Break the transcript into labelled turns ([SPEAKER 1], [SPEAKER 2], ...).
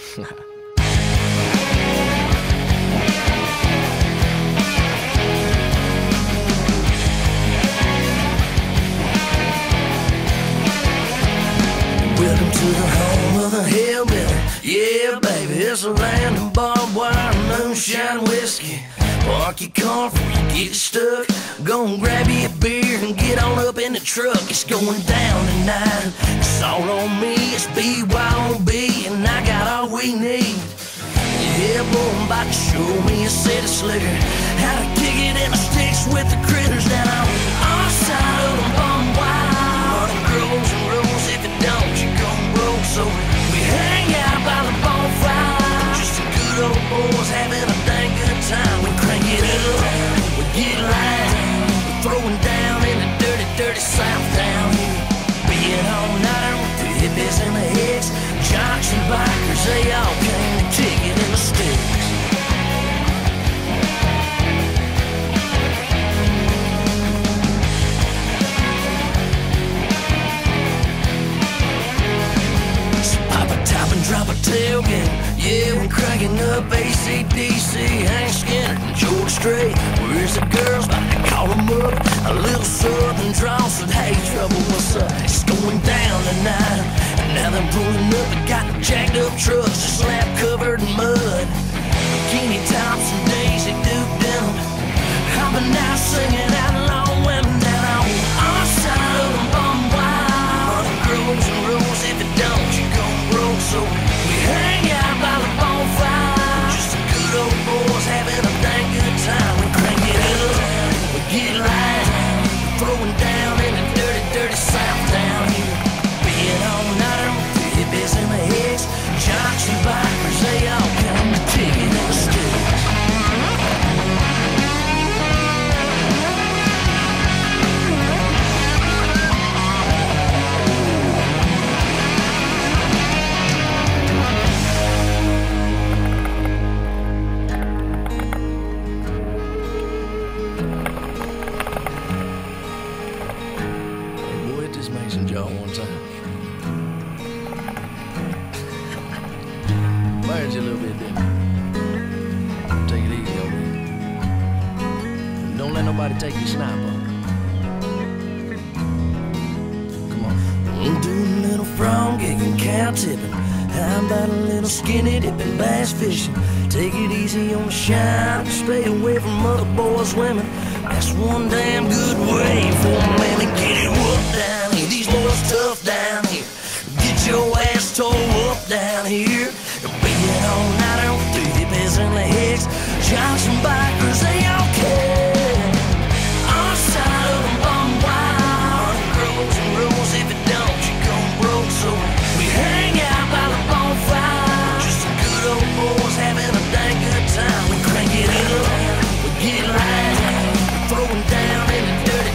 [SPEAKER 1] Welcome to the home of the hillbilly. Yeah, baby, it's a land of barbed wire, moonshine whiskey. Park your car before you get stuck. Go and grab you a beer and get on up in the truck. It's going down tonight. It's all on me. It's BYOB, about to show me a of slicker. How to kick it in the sticks with the critters down on our side tailgate. Yeah, we're cranking up ACDC, Hank Skinner, and George Strait. Where's the girls? About to call them up. A little southern drawl said, Hey, trouble, what's up? It's going down tonight. And now they're pulling up and got jacked up trucks, just slap covered You a little bit? Take it easy on me. Don't let nobody take your sniper. Come on. Doing a little frog gigging, cow tipping. How about a little skinny dipping, bass fishing? Take it easy on the shine. Stay away from other boys' women. That's one damn good way for a man to get it whooped down here. These boys tough down here. Get your ass tore up down here. In love, we hang out by the bonfire. Just some good old boys having a dang good time. We crank it up, we get light. Throwin' down in the dirty,